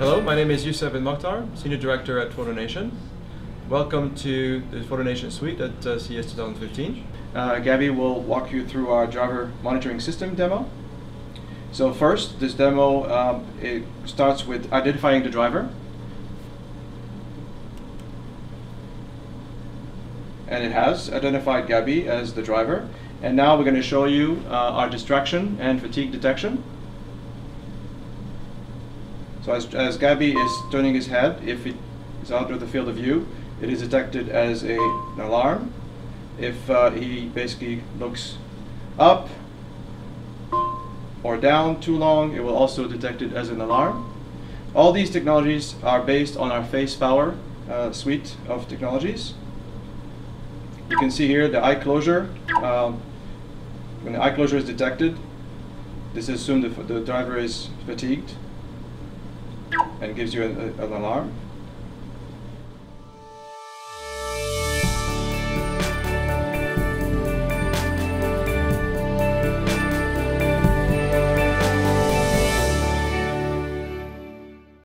Hello, my name is Youssef Mokhtar, Senior Director at FotoNation. Welcome to the FotoNation Suite at uh, CES 2015. Uh, Gabby will walk you through our driver monitoring system demo. So first, this demo um, it starts with identifying the driver. And it has identified Gabby as the driver. And now we're going to show you uh, our distraction and fatigue detection. So as, as Gabby is turning his head, if it is out of the field of view, it is detected as a, an alarm. If uh, he basically looks up or down too long, it will also detect it as an alarm. All these technologies are based on our Face Power uh, suite of technologies. You can see here the eye closure. Um, when the eye closure is detected, this is assumed the, the driver is fatigued and gives you an, an alarm.